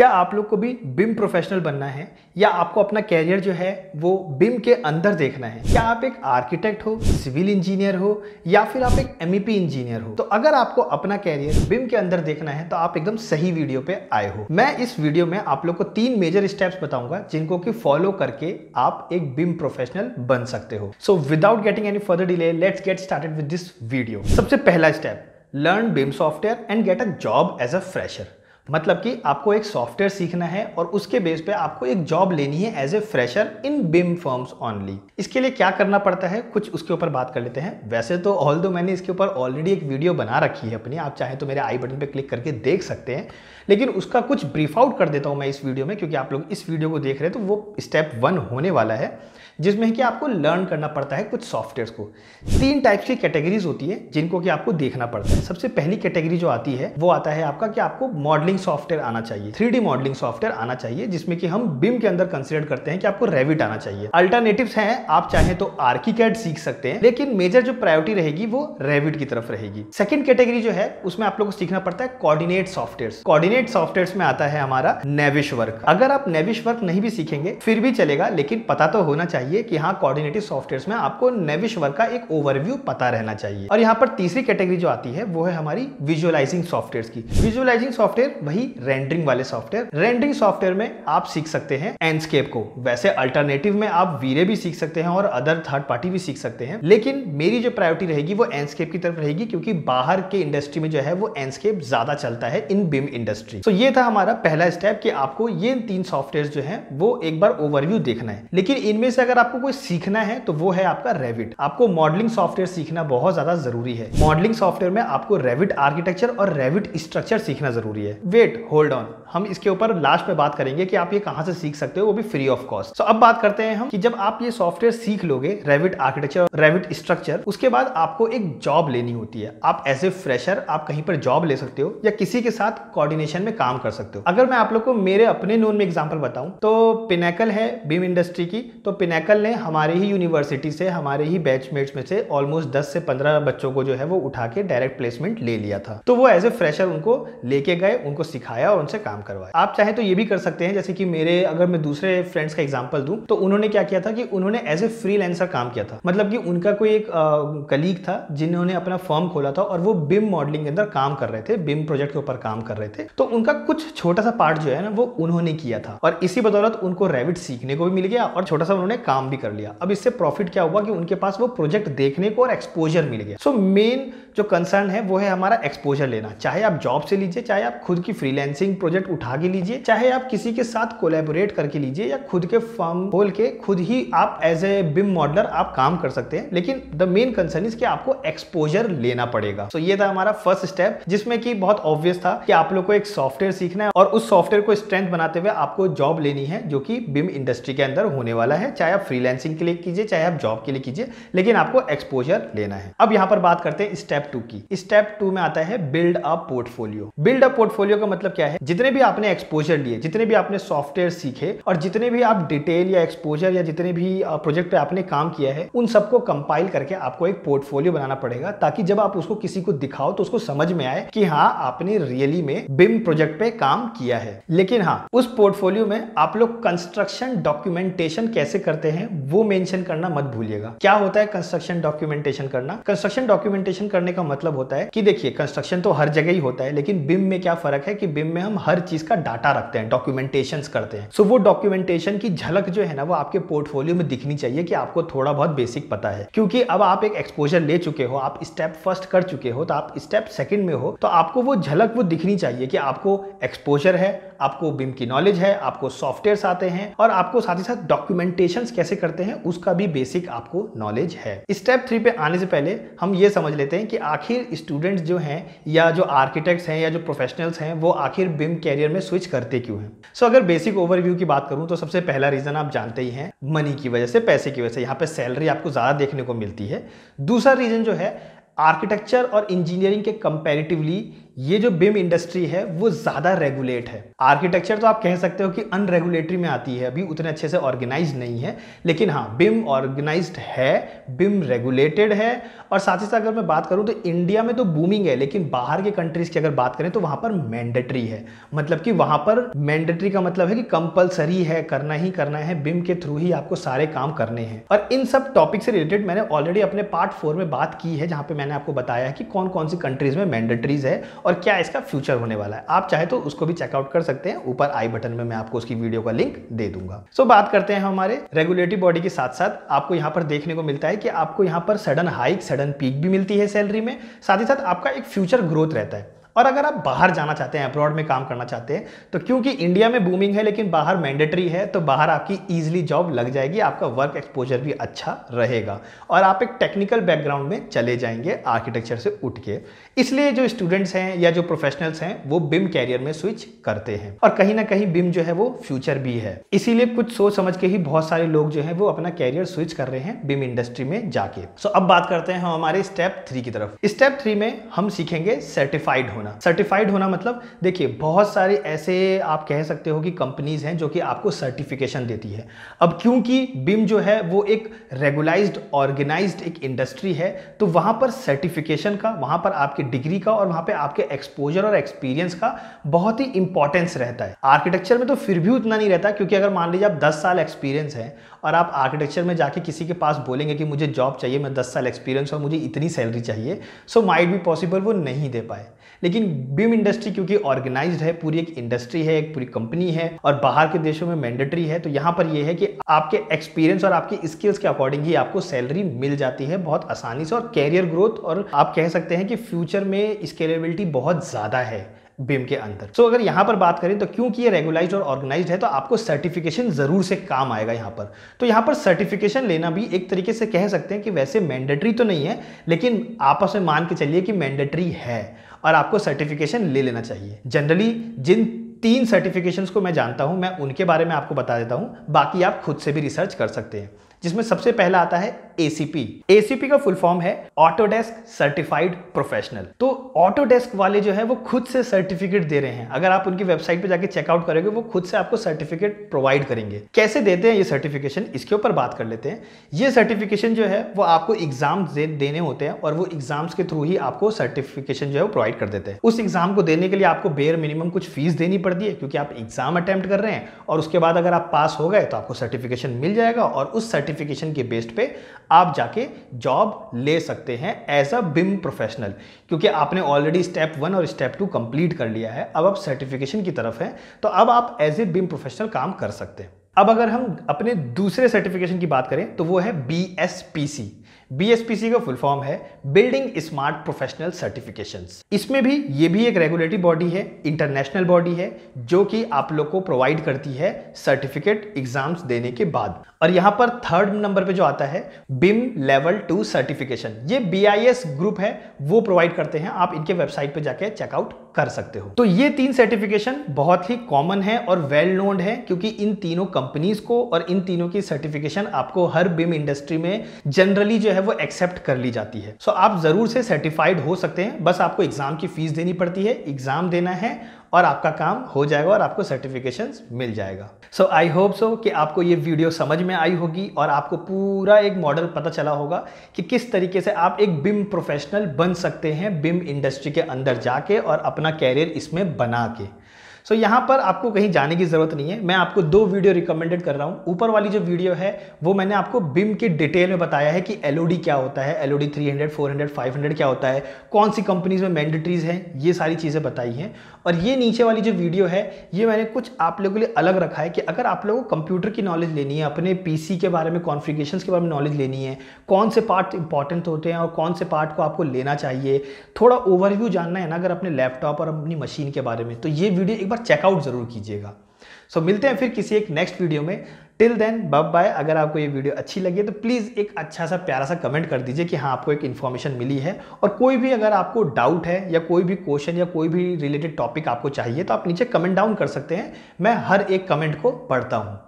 क्या आप लोग को भी बिम प्रोफेशनल बनना है? या आपको अपना कैरियर जो है, वो बिम के अंदर देखना है? क्या आप एक आर्किटेक्ट हो सिविल इंजीनियर हो, या फिर आप एक एमईपी इंजीनियर हो? तो अगर आपको अपना कैरियर बिम के अंदर देखना है तो आप एकदम सही वीडियो पे आए हो। मैं इस वीडियो में आप लोग को तीन मेजर स्टेप्स बताऊँगा, जिनको कि फॉलो करके आप एक बिम प्रोफेशनल बन सकते हो। So without getting any further delay let's get started with this video सबसे पहला step learn BIM software and get a job as a fresher मतलब कि आपको एक सॉफ्टवेयर सीखना है और उसके बेस पे आपको एक जॉब लेनी है as a fresher in BIM firms only इसके लिए क्या करना पड़ता है? कुछ उसके ऊपर बात कर लेते हैं। वैसे तो ऑल दो मैंने इसके ऊपर ऑलरेडी एक वीडियो बना रखी है अपनी, आप चाहें तो मेरे आई बटन पे क्लिक करके देख सकते हैं। लेकिन उसका कुछ ब्रीफ आउट कर देता हूँ मैं इस वीडियो में, क्योंकि आप लोग इस वीडियो को देख रहे हैं तो वो स्टेप वन होने वाला है। जिसमें कि आपको लर्न करना पड़ता है कुछ सॉफ्टवेयर को। तीन टाइप्स की कैटेगरीज होती है जिनको कि आपको देखना पड़ता है। सबसे पहली कैटेगरी जो आती है, वो आता है आपका कि आपको मॉडलिंग सॉफ्टवेयर आना चाहिए। थ्री मॉडलिंग सॉफ्टवेयर आना चाहिए, जिसमें कि हम बिम के अंदर कंसिडर करते हैं कि आपको रेविट आना चाहिए। अल्टरनेटिव है, आप चाहे तो आर्किकैड सीख सकते हैं, लेकिन मेजर जो प्रायोरिटी रहेगी वो रेविट की तरफ़ रहेगी। सेकेंड कैटेगरी जो है, उसमें आप लोग को सीखना पड़ता है कोऑर्डिनेट सॉफ्टवेयर कोऑर्डिनेट सॉफ्टवेयर में आता है हमारा नेविश वर्क अगर आप नेविश वर्क नहीं भी सीखेंगे, फिर भी चलेगा, लेकिन पता तो होना चाहिए कि हाँ कोऑर्डिनेटिव सॉफ्टवेयर में आपको नेविश वर्क का एक ओवरव्यू पता रहना चाहिए। और यहाँ पर तीसरी कैटेगरी जो आती है, वो है हमारी विजुअलाइजिंग सॉफ्टवेयर की। विजुअलाइजिंग सॉफ्टवेयर वही रेंडरिंग वाले सॉफ्टवेयर रेंडरिंग सॉफ्टवेयर में आप सीख सकते हैं एंडस्केप को। वैसे अल्टरनेटिव में आप वीरे भी सीख सकते हैं और अदर थर्ड पार्टी भी सीख सकते हैं। लेकिन मेरी जो प्रायोरिटी रहेगी, वो एंडस्केप की तरफ़ रहेगी, क्योंकि बाहर के इंडस्ट्री में जो है, वो एंडस्केप ज़्यादा चलता है इन बिम इंडस्ट्री तो ये था हमारा पहला स्टेप कि आपको ये तीन सॉफ्टवेयर जो है, वो एक बार ओवरव्यू देखना है। लेकिन इनमें से अगर आपको कोई सीखना है तो वो है आपका रेविट आपको मॉडलिंग सॉफ्टवेयर सीखना बहुत ज़्यादा ज़रूरी है। मॉडलिंग सॉफ्टवेयर में आपको रेविट आर्किटेक्चर और रेविट स्ट्रक्चर सीखना ज़रूरी है। वेट होल्ड ऑन हम इसके ऊपर लास्ट में बात करेंगे कि आप ये कहाँ से सीख सकते हो, वो भी फ्री ऑफ़ कॉस्ट तो अब बात करते हैं हम कि जब आप ये सॉफ्टवेयर सीख लोगे रेविट आर्किटेक्चर रेविट स्ट्रक्चर उसके बाद आपको एक जॉब लेनी होती है। आप एज ए फ्रेशर आप कहीं पर जॉब ले सकते हो या किसी के साथ कोऑर्डिनेशन में काम कर सकते हो। अगर मैं आप लोग को मेरे अपने नोन में एग्ज़ाम्पल बताऊँ तो पिनेकल है बीम इंडस्ट्री की तो पिनेकल ने हमारे ही यूनिवर्सिटी से, हमारे ही बैचमेट्स में से ऑलमोस्ट 10 से 15 बच्चों को जो है वो उठा के डायरेक्ट प्लेसमेंट ले लिया था। तो वो एज ए फ्रेशर उनको लेके गए, उनको सिखाया और उनसे काम करवाया। आप चाहे तो ये भी कर सकते हैं, जैसे कि मेरे, अगर मैं दूसरे फ्रेंड्स का एग्ज़ाम्पल दूँ तो उन्होंने क्या किया था कि उन्होंने एज ए फ्री काम किया था। मतलब कि उनका कोई एक कलीग था जिन्होंने अपना फर्म खोला था और वो बिम मॉडलिंग के अंदर काम कर रहे थे बिम प्रोजेक्ट के ऊपर काम कर रहे थे। तो उनका कुछ छोटा सा पार्ट जो है ना, वो उन्होंने किया था। और इसी बदौलत उनको रेविट सीखने को भी मिल गया और छोटा सा उन्होंने काम भी कर लिया। अब इससे प्रॉफिट क्या हुआ कि उनके पास वो प्रोजेक्ट देखने को और एक्सपोजर मिल गया। सो so, मेन जो कंसर्न है वो है हमारा एक्सपोजर लेना। चाहे आप जॉब से लीजिए चाहे आप खुद की फ्रीलैंसिंग प्रोजेक्ट उठा के लीजिए चाहे आप किसी के साथ कोलेबोरेट करके लीजिए या खुद के फॉर्म खोल के खुद ही आप एज ए बिम मॉडलर आप काम कर सकते हैं। लेकिन द मेन कंसर्न इज़ कि आपको एक्सपोजर लेना पड़ेगा। सो so, ये था हमारा फ़र्स्ट स्टेप जिसमें कि बहुत ऑब्वियस था कि आप लोग को एक सॉफ्टवेयर सीखना है और उस सॉफ्टवेयर को स्ट्रेंथ बनाते हुए आपको जॉब लेनी है जो कि बिम इंडस्ट्री के अंदर होने वाला है चाहे आप फ्रीलैंसिंग के लिए कीजिए, चाहे आप जॉब के लिए कीजिए, लेकिन आपको एक्सपोजर लेना है। अब यहाँ पर बात करते हैं स्टेप टू की। स्टेप टू में आता है build a portfolio build a portfolio का मतलब क्या है? जितने भी आपने एक्सपोजर लिए, जितने भी आपने सॉफ्टवेयर सीखे, और जितने भी आप डिटेल या एक्सपोजर या जितने भी प्रोजेक्ट पे आपने काम किया है, उन सबको कंपाइल करके आपको एक पोर्टफोलियो बनाना पड़ेगा, ताकि जब आप उसको किसी को दिखाओ तो उसको समझ में आए कि हाँ आपने रियली में बिम प्रोजेक्ट पे काम किया है। लेकिन हाँ उस पोर्टफोलियो में आप लोग कंस्ट्रक्शन डॉक्यूमेंटेशन कैसे करते हैं, वो मेंशन करना मत भूलिएगा। क्या होता है कंस्ट्रक्शन डॉक्यूमेंटेशन करना? कंस्ट्रक्शन डॉक्यूमेंटेशन करने का मतलब होता है कि देखिए कंस्ट्रक्शन तो हर जगह ही होता है, लेकिन बिम में क्या फ़र्क है कि बिम में हम हर चीज़ का डाटा रखते हैं डॉक्यूमेंटेशन करते हैं। सो वो डॉक्यूमेंटेशन की झलक जो है ना, वो आपके पोर्टफोलियो में दिखनी चाहिए कि आपको थोड़ा बहुत बेसिक पता है। क्योंकि अब आप एक एक्सपोजर ले चुके हो, आप स्टेप फ़र्स्ट कर चुके हो तो आप स्टेप सेकंड में हो तो आपको वो झलक वो दिखनी चाहिए कि आपको एक्सपोजर है, आपको बिम की नॉलेज है, आपको सॉफ्टवेयर आते हैं और आपको साथ ही साथ डॉक्यूमेंटेशन कैसे करते हैं उसका भी बेसिक आपको नॉलेज है। स्टेप थ्री पे आने से पहले हम ये समझ लेते हैं कि आखिर स्टूडेंट्स जो हैं या जो आर्किटेक्ट्स हैं या जो प्रोफेशनल्स हैं वो आखिर बिम कैरियर में स्विच करते क्यों हैं? सो so, अगर बेसिक ओवरव्यू की बात करूँ तो सबसे पहला रीजन आप जानते ही हैं मनी की वजह से पैसे की वजह से। यहाँ पे सैलरी आपको ज़्यादा देखने को मिलती है। दूसरा रीजन जो है आर्किटेक्चर और इंजीनियरिंग के कंपेरेटिवली ये जो बिम इंडस्ट्री है, वो ज़्यादा रेगुलेट है। आर्किटेक्चर तो आप कह सकते हो कि अनरेगुलेटरी में आती है, अभी उतने अच्छे से ऑर्गेनाइज नहीं है, लेकिन हाँ बिम ऑर्गेनाइज है बिम रेगुलेटेड है, और साथ ही साथ अगर मैं बात करूँ तो इंडिया में तो बूमिंग है, लेकिन बाहर के कंट्रीज़ की अगर बात करें तो वहाँ पर मैंडेटरी है। मतलब कि वहाँ पर मैंडेटरी का मतलब है कि कंपलसरी है, करना ही करना है बिम के थ्रू ही आपको सारे काम करने हैं। और इन सब टॉपिक से रिलेटेड मैंने ऑलरेडी अपने पार्ट फोर में बात की है, जहाँ पे मैंने आपको बताया कि कौन कौन सी कंट्रीज़ में मैंडेटरीज है और क्या इसका फ्यूचर होने वाला है। आप चाहे तो उसको भी चेकआउट कर सकते हैं। ऊपर आई बटन में मैं आपको उसकी वीडियो का लिंक दे दूँगा। सो बात करते हैं हमारे रेगुलेटरी बॉडी के साथ साथ आपको यहाँ पर देखने को मिलता है कि आपको यहाँ पर सडन हाइक सडन पीक भी मिलती है सैलरी में। साथ ही साथ आपका एक फ्यूचर ग्रोथ रहता है। और अगर आप बाहर जाना चाहते हैं अब्रॉड में काम करना चाहते हैं तो क्योंकि इंडिया में बूमिंग है, लेकिन बाहर मैंडेटरी है तो बाहर आपकी ईजिली जॉब लग जाएगी, आपका वर्क एक्सपोजर भी अच्छा रहेगा। और आप एक टेक्निकल बैकग्राउंड में चले जाएँगे आर्किटेक्चर से उठ के। इसलिए जो स्टूडेंट्स हैं या जो प्रोफेशनल्स हैं, वो बिम कैरियर में स्विच करते हैं। और कहीं ना कहीं बिम जो है, वो फ्यूचर भी है। इसीलिए कुछ सोच समझ के ही बहुत सारे लोग जो है, वो अपना कैरियर स्विच कर रहे हैं बिम इंडस्ट्री में जाके। सो अब बात करते हैं हम हमारे स्टेप थ्री की तरफ़। स्टेप थ्री में हम सीखेंगे सर्टिफाइड होना। सर्टिफाइड होना मतलब देखिए, बहुत सारे ऐसे आप कह सकते हो कि कंपनीज़ हैं जो कि आपको सर्टिफिकेशन देती है। अब क्योंकि बिम जो है, वो एक रेगुलाइज्ड ऑर्गेनाइज्ड एक इंडस्ट्री है तो वहाँ पर सर्टिफिकेशन का, वहाँ पर आपकी डिग्री का और वहाँ पे आपके एक्सपोजर और एक्सपीरियंस का बहुत ही इंपॉर्टेंस रहता है। आर्किटेक्चर में तो फिर भी उतना नहीं रहता, क्योंकि अगर मान लीजिए आप दस साल एक्सपीरियंस है और आप आर्किटेक्चर में जाके किसी के पास बोलेंगे कि मुझे जॉब चाहिए, मैं दस साल एक्सपीरियंस और मुझे इतनी सैलरी चाहिए सो माइट भी पॉसिबल वो नहीं दे पाए। लेकिन बिम इंडस्ट्री क्योंकि ऑर्गेनाइज्ड है, पूरी एक इंडस्ट्री है, एक पूरी कंपनी है और बाहर के देशों में मैंडेटरी है तो यहाँ पर यह है कि आपके एक्सपीरियंस और आपकी स्किल्स के अकॉर्डिंग ही आपको सैलरी मिल जाती है बहुत आसानी से और कैरियर ग्रोथ और आप कह सकते हैं कि फ्यूचर में स्केलेबिलिटी बहुत ज़्यादा है। बिम के अंदर। सो so, अगर यहाँ पर बात करें तो क्योंकि ये रेगुलाइज्ड और ऑर्गेनाइज है तो आपको सर्टिफिकेशन ज़रूर से काम आएगा यहाँ पर। तो यहाँ पर सर्टिफिकेशन लेना भी एक तरीके से कह सकते हैं कि वैसे मैंडेटरी तो नहीं है लेकिन आपस में मान के चलिए कि मैंडेटरी है और आपको सर्टिफिकेशन ले लेना चाहिए। जनरली जिन तीन सर्टिफिकेशंस को मैं जानता हूँ मैं उनके बारे में आपको बता देता हूँ बाकी आप खुद से भी रिसर्च कर सकते हैं। जिसमें सबसे पहला आता है एसीपी एसीपी का फुल फॉर्म है ऑटोडेस्क सर्टिफाइड प्रोफेशनल तो ऑटोडेस्क वाले जो है वो खुद से सर्टिफिकेट दे रहे हैं। अगर आप उनकी वेबसाइट पे जाके चेकआउट करोगे वो खुद से आपको सर्टिफिकेट प्रोवाइड करेंगे। कैसे देते हैं ये सर्टिफिकेशन इसके ऊपर बात कर लेते हैं। ये सर्टिफिकेशन जो है वो आपको एग्ज़ाम दे, देने होते हैं और वो एग्ज़ाम्स के थ्रू ही आपको सर्टिफिकेशन जो है वो प्रोवाइड कर देते हैं। उस एग्ज़ाम को देने के लिए आपको बेयर मिनिमम कुछ फ़ीस देनी पड़ती है क्योंकि आप एग्ज़ाम अटेम्प्ट कर रहे हैं और उसके बाद अगर आप पास हो गए तो आपको सर्टिफिकेशन मिल जाएगा और उस सर्टिफिकेशन के बेस्ड पे आप जाके जॉब ले सकते हैं एज अ बिम प्रोफेशनल क्योंकि आपने ऑलरेडी स्टेप वन और स्टेप टू कंप्लीट कर लिया है। अब आप सर्टिफिकेशन की तरफ़ है तो अब आप एज ए बिम प्रोफेशनल काम कर सकते हैं। अब अगर हम अपने दूसरे सर्टिफिकेशन की बात करें तो वो है B S P C BSPC का फुल फॉर्म है बिल्डिंग स्मार्ट प्रोफेशनल सर्टिफिकेशन इसमें भी ये भी एक रेगुलेटरी बॉडी है इंटरनेशनल बॉडी है, जो कि आप लोग को प्रोवाइड करती है सर्टिफिकेट एग्ज़ाम्स देने के बाद। और यहाँ पर थर्ड नंबर पे जो आता है बिम लेवल टू सर्टिफिकेशन ये BIS ग्रुप है, वो प्रोवाइड करते हैं, आप इनके वेबसाइट पे जाके चेकआउट कर सकते हो। तो ये तीन सर्टिफिकेशन बहुत ही कॉमन है और वेल नोन्ड है क्योंकि इन तीनों कंपनीज़ को और इन तीनों की सर्टिफिकेशन आपको हर बिम इंडस्ट्री में जनरली जो है वो एक्सेप्ट कर ली जाती है। सो so, आप ज़रूर से सर्टिफाइड हो सकते हैं। बस आपको एग्ज़ाम की फ़ीस देनी पड़ती है। एग्ज़ाम देना है और आपका काम हो जाएगा और आपको सर्टिफिकेशन मिल जाएगा। सो आई होप सो कि आपको ये वीडियो समझ में आई होगी और आपको पूरा एक मॉडल पता चला होगा कि किस तरीके से आप एक बिम प्रोफेशनल बन सकते हैं बिम इंडस्ट्री के अंदर जाके और अपना कैरियर इसमें बना के। सो so, यहाँ पर आपको कहीं जाने की ज़रूरत नहीं है। मैं आपको दो वीडियो रिकमेंडेड कर रहा हूँ। ऊपर वाली जो वीडियो है वो मैंने आपको बिम के डिटेल में बताया है कि एल क्या होता है L O D three hundred four hundred five hundred क्या होता है कौन सी कंपनीज़ में मैंडेटरीज हैं ये सारी चीज़ें बताई हैं। और ये नीचे वाली जो वीडियो है ये मैंने कुछ आप लोगों के लिए अलग रखा है कि अगर आप लोगों को कंप्यूटर की नॉलेज लेनी है अपने पीसी के बारे में कॉन्फ़िगरेशन के बारे में नॉलेज लेनी है कौन से पार्ट इंपॉर्टेंट होते हैं और कौन से पार्ट को आपको लेना चाहिए थोड़ा ओवरव्यू जानना है ना अगर अपने लैपटॉप और अपनी मशीन के बारे में। तो ये वीडियो एक बार चेकआउट ज़रूर कीजिएगा। सो so, मिलते हैं फिर किसी एक नेक्स्ट वीडियो में। टिल देन बब बाय अगर आपको ये वीडियो अच्छी लगी है तो प्लीज़ एक अच्छा सा प्यारा सा कमेंट कर दीजिए कि हाँ आपको एक इन्फॉर्मेशन मिली है। और कोई भी अगर आपको डाउट है या कोई भी क्वेश्चन या कोई भी रिलेटेड टॉपिक आपको चाहिए तो आप नीचे कमेंट डाउन कर सकते हैं। मैं हर एक कमेंट को पढ़ता हूँ।